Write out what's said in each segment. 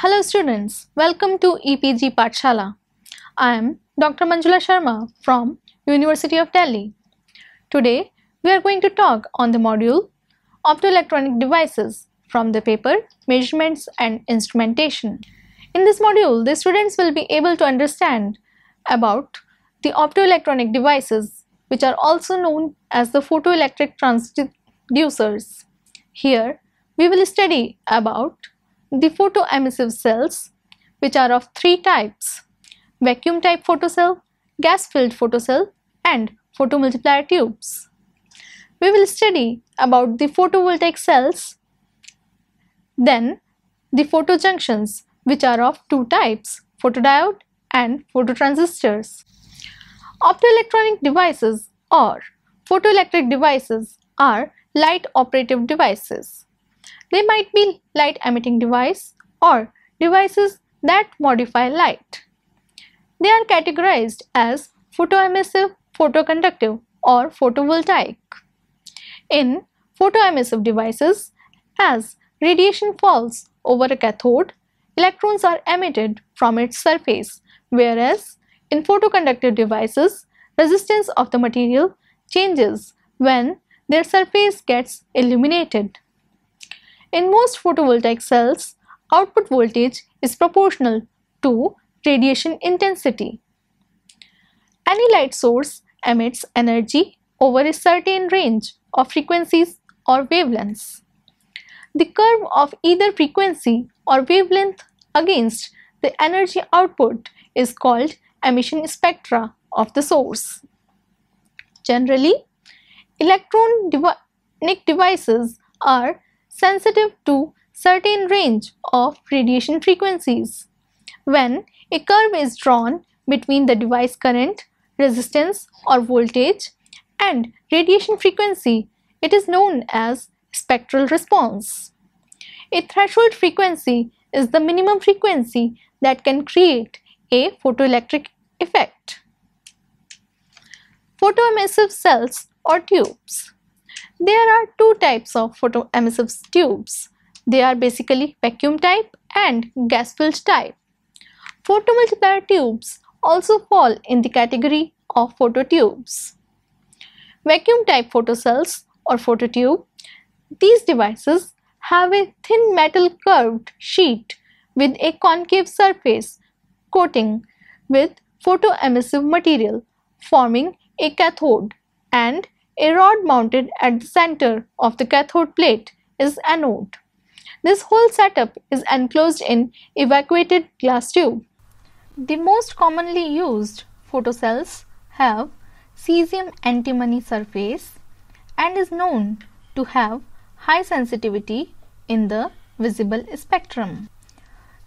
Hello students, welcome to EPG Pathshala. I am Dr. Manjula Sharma from University of Delhi. Today we are going to talk on the module Optoelectronic Devices from the paper Measurements and Instrumentation. In this module, the students will be able to understand about the optoelectronic devices which are also known as the photoelectric transducers. Here we will study about the photoemissive cells which are of three types vacuum type photocell, gas filled photocell and photomultiplier tubes. We will study about the photovoltaic cells then the photojunctions which are of two types photodiode and phototransistors. Optoelectronic devices or photoelectric devices are light operative devices. They might be light emitting device or devices that modify light. They are categorized as photoemissive, photoconductive or photovoltaic. In photoemissive devices, as radiation falls over a cathode, electrons are emitted from its surface, whereas in photoconductive devices, resistance of the material changes when their surface gets illuminated. In most photovoltaic cells, output voltage is proportional to radiation intensity. Any light source emits energy over a certain range of frequencies or wavelengths. The curve of either frequency or wavelength against the energy output is called emission spectra of the source. Generally, electronic devices are sensitive to certain range of radiation frequencies. When a curve is drawn between the device current, resistance or voltage and radiation frequency, it is known as spectral response. A threshold frequency is the minimum frequency that can create a photoelectric effect. Photoemissive cells or tubes. There are two types of photoemissive tubes. They are basically vacuum type and gas filled type. Photomultiplier tubes also fall in the category of phototubes. Vacuum type photocells or phototube. These devices have a thin metal curved sheet with a concave surface coating with photoemissive material forming a cathode and a rod mounted at the center of the cathode plate is anode. This whole setup is enclosed in evacuated glass tube. The most commonly used photocells have cesium antimony surface and is known to have high sensitivity in the visible spectrum.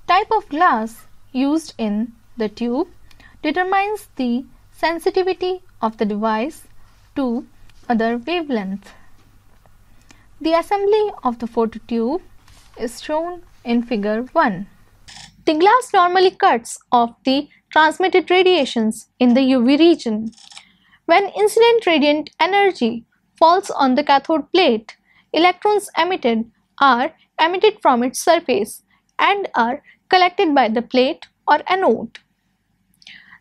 Type of glass used in the tube determines the sensitivity of the device to other wavelength. The assembly of the phototube is shown in figure 1. The glass normally cuts off the transmitted radiations in the UV region. When incident radiant energy falls on the cathode plate, electrons emitted are emitted from its surface and are collected by the plate or anode.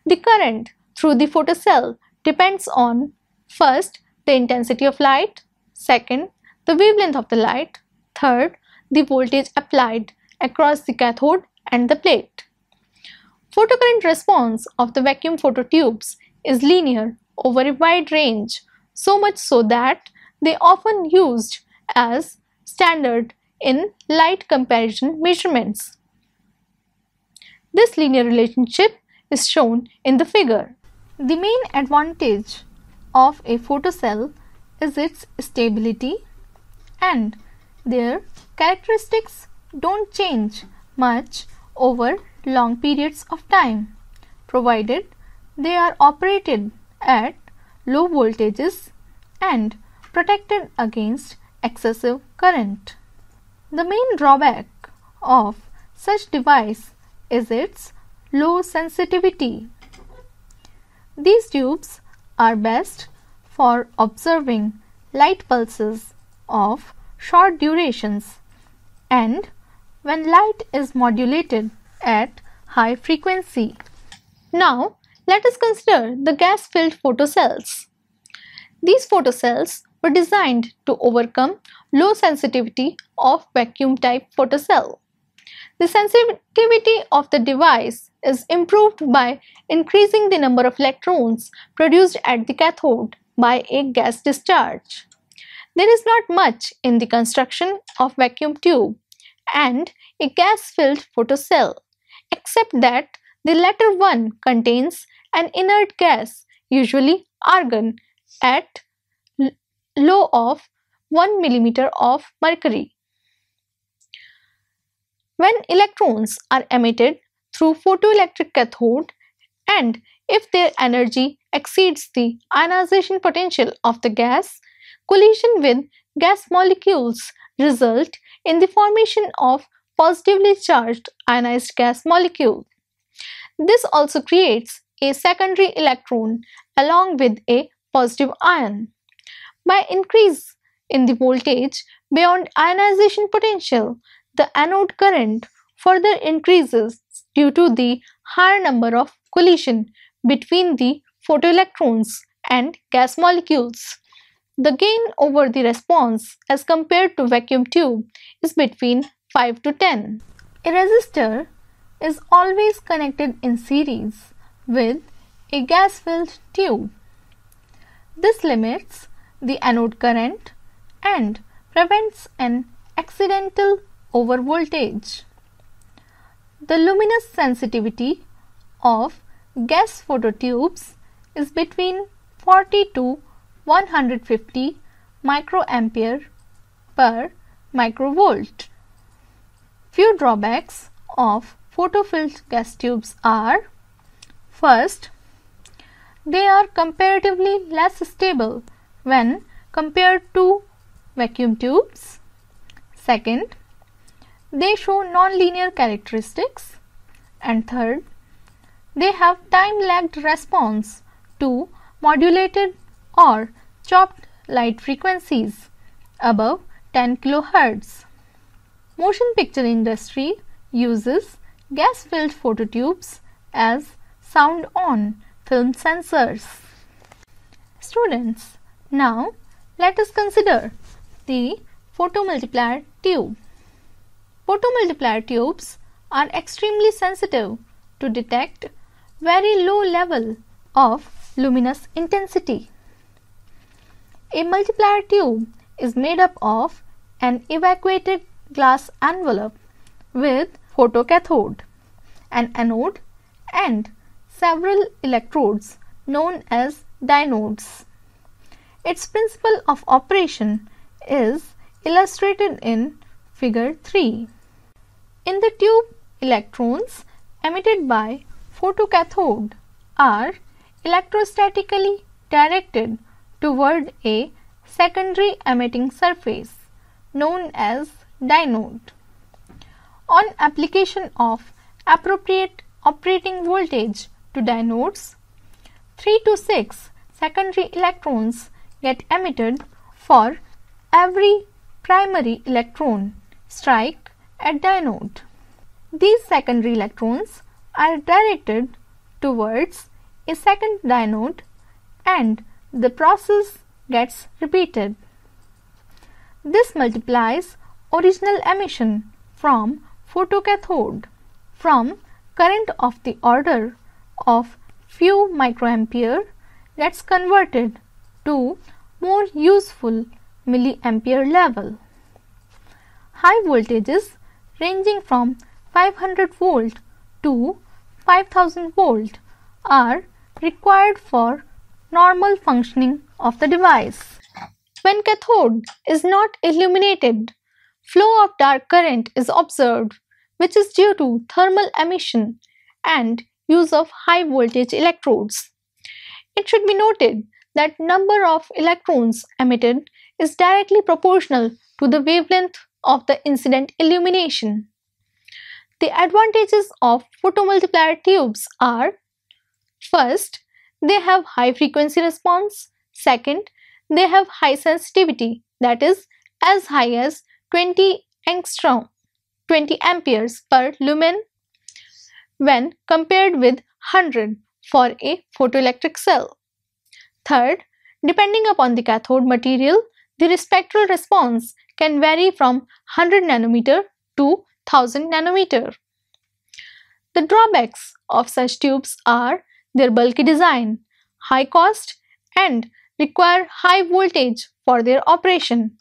The current through the photocell depends on first the intensity of light, second the wavelength of the light, third the voltage applied across the cathode and the plate. Photocurrent response of the vacuum phototubes is linear over a wide range, so much so that they often used as standard in light comparison measurements. This linear relationship is shown in the figure. The main advantage of a photocell is its stability and their characteristics don't change much over long periods of time provided they are operated at low voltages and protected against excessive current. The main drawback of such device is its low sensitivity. These tubes are best for observing light pulses of short durations and when light is modulated at high frequency. Now, let us consider the gas-filled photocells. These photocells were designed to overcome low sensitivity of vacuum type photocell. The sensitivity of the device is improved by increasing the number of electrons produced at the cathode by a gas discharge. There is not much in the construction of vacuum tube and a gas-filled photocell except that the latter one contains an inert gas, usually argon, at low of 1 millimeter of mercury. When electrons are emitted through photoelectric cathode and if their energy exceeds the ionization potential of the gas, collision with gas molecules result in the formation of positively charged ionized gas molecule. This also creates a secondary electron along with a positive ion. By increase in the voltage beyond ionization potential, the anode current further increases due to the higher number of collision between the photoelectrons and gas molecules. The gain over the response as compared to vacuum tube is between 5 to 10. A resistor is always connected in series with a gas-filled tube. This limits the anode current and prevents an accidental overvoltage. The luminous sensitivity of gas phototubes is between 40 to 150 microampere per microvolt. Few drawbacks of photofilled gas tubes are First, they are comparatively less stable when compared to vacuum tubes. Second, they show nonlinear characteristics. And third, they have time lagged response to modulated or chopped light frequencies above 10 kHz. Motion picture industry uses gas filled phototubes as sound on film sensors. Students, now let us consider the photomultiplier tube. Photomultiplier tubes are extremely sensitive to detect very low level of luminous intensity. A multiplier tube is made up of an evacuated glass envelope with photocathode, an anode and several electrodes known as dynodes. Its principle of operation is illustrated in figure 3. In the tube, electrons emitted by photocathode are electrostatically directed toward a secondary emitting surface known as dynode. On application of appropriate operating voltage to dynodes, 3 to 6 secondary electrons get emitted for every primary electron strike at dynode. These secondary electrons are directed towards a second dynode and the process gets repeated. This multiplies original emission from photocathode from current of the order of few microampere gets converted to more useful milliampere level. High voltages ranging from 500 volt to 5000 volt are required for normal functioning of the device. When cathode is not illuminated, flow of dark current is observed which is due to thermal emission and use of high voltage electrodes. It should be noted that number of electrons emitted is directly proportional to the wavelength of the incident illumination. The advantages of photomultiplier tubes are First, they have high frequency response. Second, they have high sensitivity that is as high as 20 angstrom 20 amperes per lumen when compared with 100 for a photoelectric cell. Third, depending upon the cathode material, the spectral response can vary from 100 nanometer to 1000 nanometer. The drawbacks of such tubes are their bulky design, high cost and require high voltage for their operation.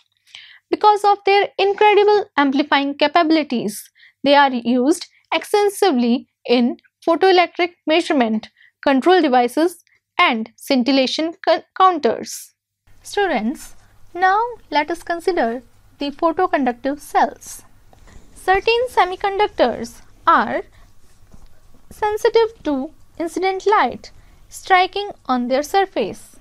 Because of their incredible amplifying capabilities, they are used extensively in photoelectric measurement, control devices and scintillation counters. Students, now let us consider the photoconductive cells. Certain semiconductors are sensitive to incident light striking on their surface.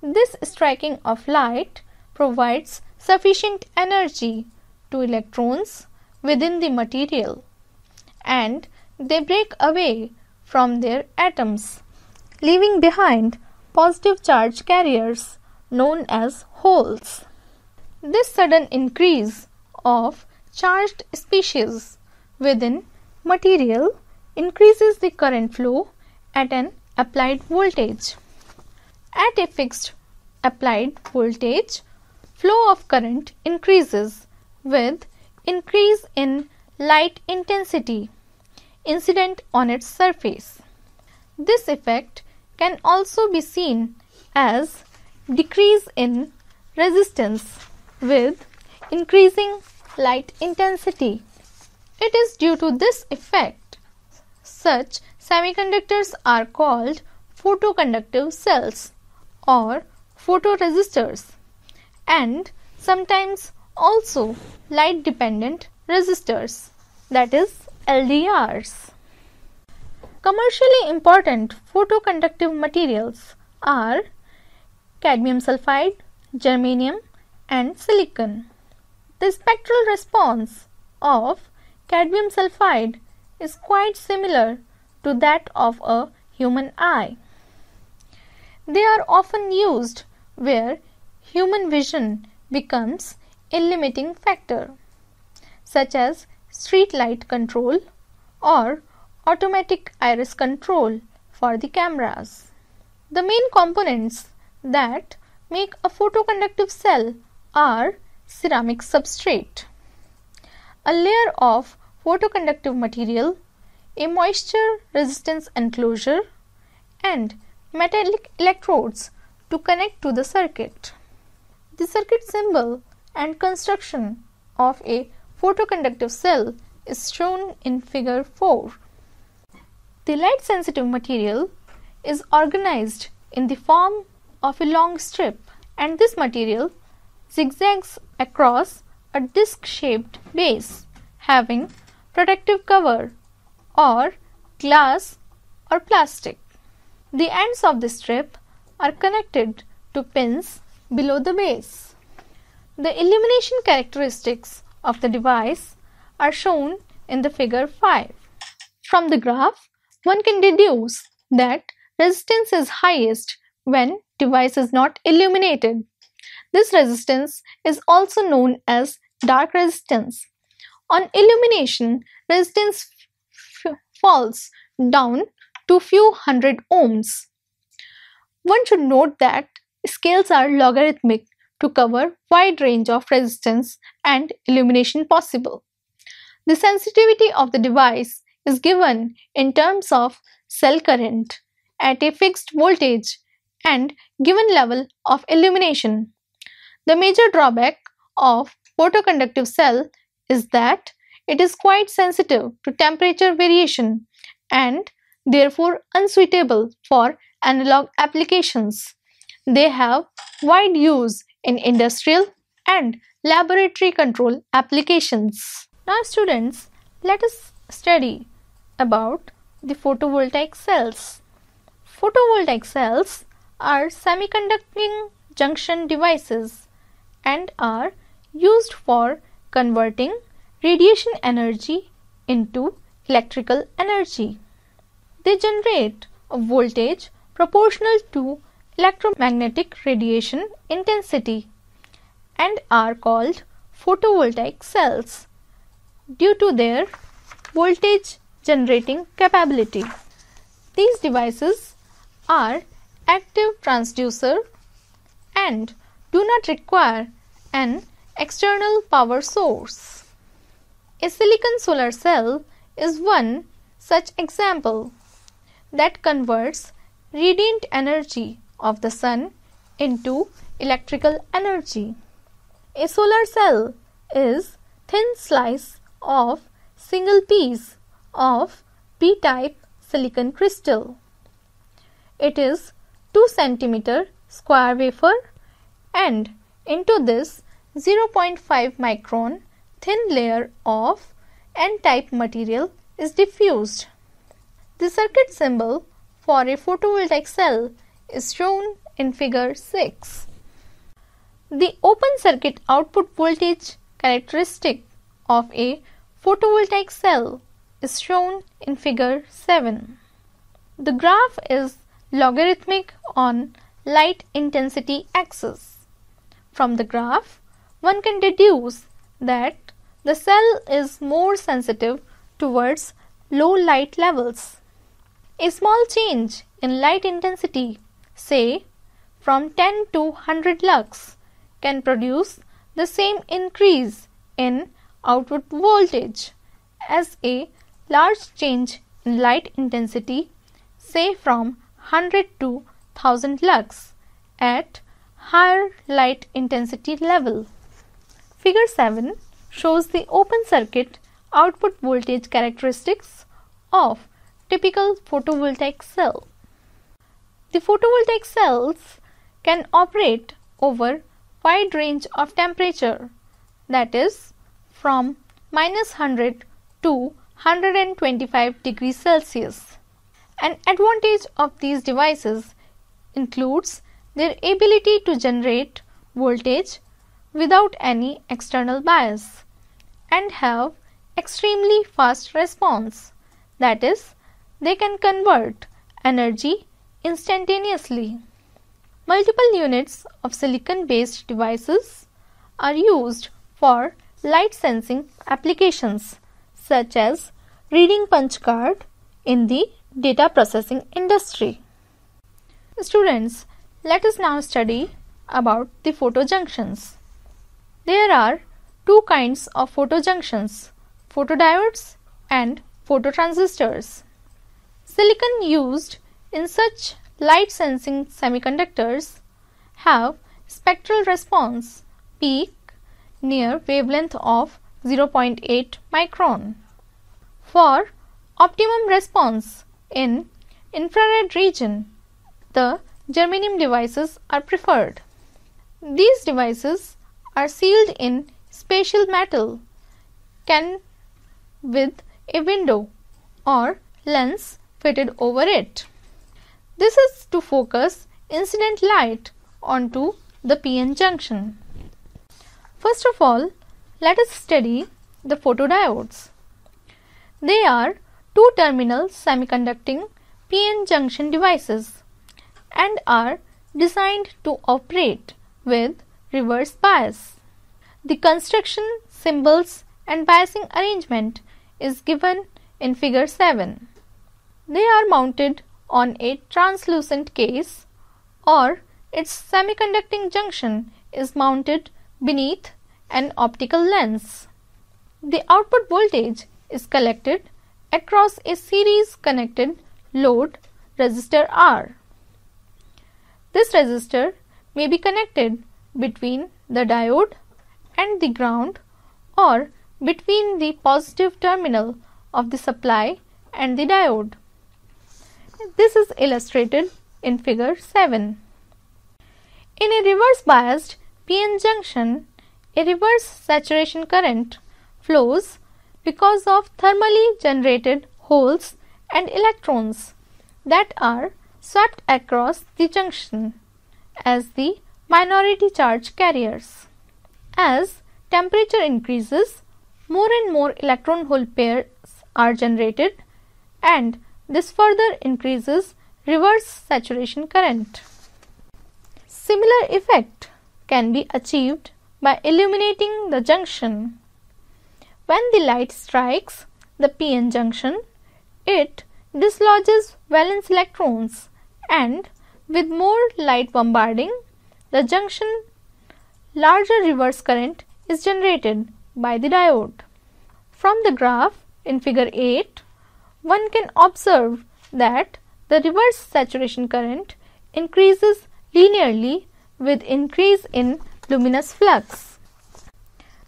This striking of light provides sufficient energy to electrons within the material and they break away from their atoms, leaving behind positive charge carriers known as holes. This sudden increase of charged species within material increases the current flow at an applied voltage. At a fixed applied voltage, flow of current increases with increase in light intensity incident on its surface. This effect can also be seen as decrease in resistance with increasing light intensity. It is due to this effect such semiconductors are called photoconductive cells or photoresistors and sometimes also light dependent resistors that is LDRs. Commercially important photoconductive materials are cadmium sulfide, germanium and silicon. The spectral response of cadmium sulfide is quite similar to that of a human eye. They are often used where human vision becomes a limiting factor, such as street light control or automatic iris control for the cameras. The main components that make a photoconductive cell are ceramic substrate, a layer of photoconductive material, a moisture resistance enclosure and metallic electrodes to connect to the circuit. The circuit symbol and construction of a photoconductive cell is shown in figure 4. The light sensitive material is organized in the form of a long strip and this material zigzags across a disc-shaped base having protective cover or glass or plastic. The ends of the strip are connected to pins below the base. The illumination characteristics of the device are shown in the figure 5. From the graph, one can deduce that resistance is highest when device is not illuminated. This resistance is also known as dark resistance. On illumination, resistance falls down to few hundred ohms. One should note that scales are logarithmic to cover wide range of resistance and illumination possible. The sensitivity of the device is given in terms of cell current at a fixed voltage and given level of illumination. The major drawback of photoconductive cell is that it is quite sensitive to temperature variation and therefore unsuitable for analog applications. They have wide use in industrial and laboratory control applications. Now students, let us study about the photovoltaic cells. Photovoltaic cells are semiconducting junction devices and are used for converting radiation energy into electrical energy. They generate a voltage proportional to electromagnetic radiation intensity and are called photovoltaic cells due to their voltage generating capability. These devices are active transducer and do not require an external power source. A silicon solar cell is one such example that converts radiant energy of the sun into electrical energy. A solar cell is thin slice of single piece of p-type silicon crystal. It is 2 centimeter square wafer and into this 0.5 micron thin layer of n-type material is diffused. The circuit symbol for a photovoltaic cell is shown in figure 6. The open circuit output voltage characteristic of a photovoltaic cell is shown in figure 7. The graph is logarithmic on light intensity axis. From the graph, one can deduce that the cell is more sensitive towards low light levels. A small change in light intensity, say from 10 to 100 lux, can produce the same increase in output voltage as a large change in light intensity, say from 100 to 1000 lux at higher light intensity level. Figure 7 shows the open circuit output voltage characteristics of typical photovoltaic cell. The photovoltaic cells can operate over wide range of temperature that is from minus 100 to 125 degrees Celsius. An advantage of these devices includes their ability to generate voltage without any external bias and have extremely fast response. That is, they can convert energy instantaneously. Multiple units of silicon based devices are used for light sensing applications such as reading punch card in the data processing industry. Students, let us now study about the photojunctions. There are two kinds of photojunctions, photodiodes and phototransistors. Silicon used in such light sensing semiconductors have spectral response peak near wavelength of 0.8 micron. For optimum response in infrared region, the germanium devices are preferred. These devices are sealed in special metal can with a window or lens fitted over it. This is to focus incident light onto the PN junction. First of all, let us study the photodiodes. They are two terminal semiconducting PN junction devices and are designed to operate with reverse bias. The construction, symbols and biasing arrangement is given in figure 7. They are mounted on a translucent case or its semiconducting junction is mounted beneath an optical lens. The output voltage is collected across a series connected load resistor R. This resistor may be connected between the diode and the ground or between the positive terminal of the supply and the diode. This is illustrated in figure 7. In a reverse biased PN junction, a reverse saturation current flows because of thermally generated holes and electrons that are swept across the junction as the minority charge carriers. As temperature increases, more and more electron hole pairs are generated and this further increases reverse saturation current. Similar effect can be achieved by illuminating the junction. When the light strikes the PN junction, it dislodges valence electrons and with more light bombarding the junction, larger reverse current is generated by the diode. From the graph in figure 8, one can observe that the reverse saturation current increases linearly with increase in luminous flux.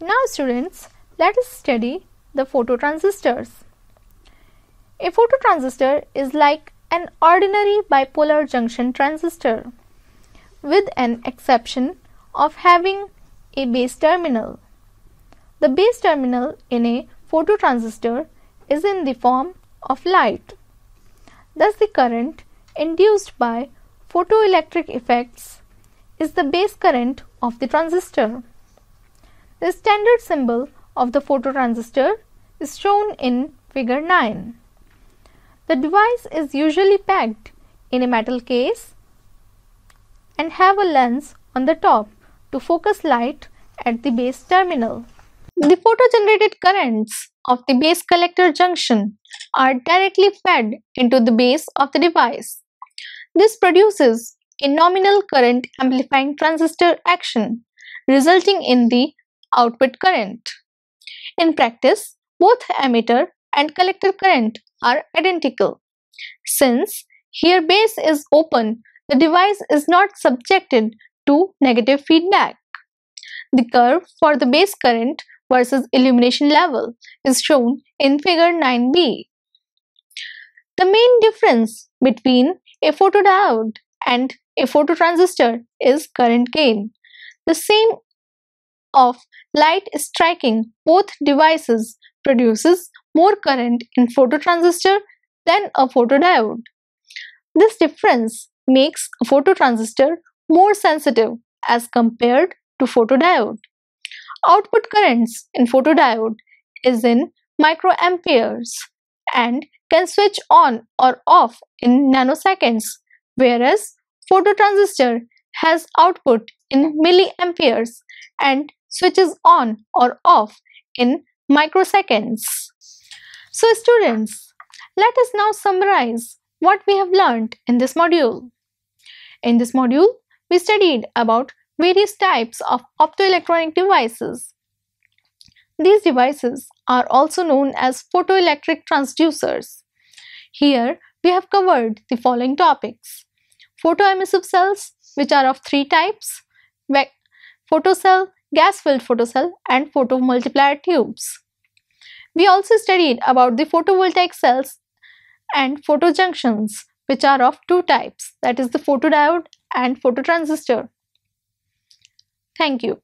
Now students, let us study the phototransistors. A phototransistor is like an ordinary bipolar junction transistor with an exception of having a base terminal. The base terminal in a phototransistor is in the form of light. Thus the current induced by photoelectric effects is the base current of the transistor. The standard symbol of the phototransistor is shown in figure 9. The device is usually packed in a metal case and have a lens on the top to focus light at the base terminal. The photogenerated currents of the base collector junction are directly fed into the base of the device. This produces a nominal current amplifying transistor action, resulting in the output current. In practice, both emitter and collector current are identical. Since here base is open, the device is not subjected to negative feedback. The curve for the base current versus illumination level is shown in figure 9b. The main difference between a photodiode and a phototransistor is current gain. The same of light striking both devices produces more current in phototransistor than a photodiode. This difference makes a phototransistor more sensitive as compared to photodiode. Output currents in photodiode is in microamperes and can switch on or off in nanoseconds, whereas phototransistor has output in milliamperes and switches on or off in microseconds. So students, let us now summarize what we have learned in this module. In this module, we studied about various types of optoelectronic devices. These devices are also known as photoelectric transducers. Here, we have covered the following topics. Photoemissive cells, which are of three types, photocell, gas-filled photocell and photomultiplier tubes. We also studied about the photovoltaic cells and photojunctions which are of two types that is the photodiode and phototransistor. Thank you.